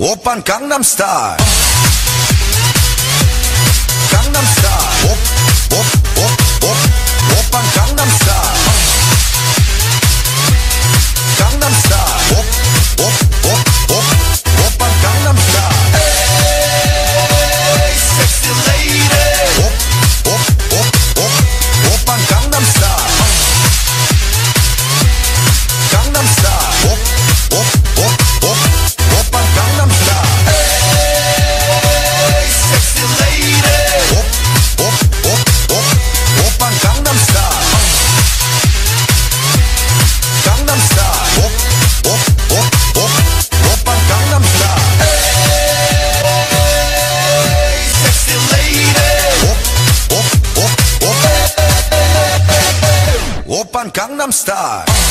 Open Gangnam Style. Opan Gangnam Style.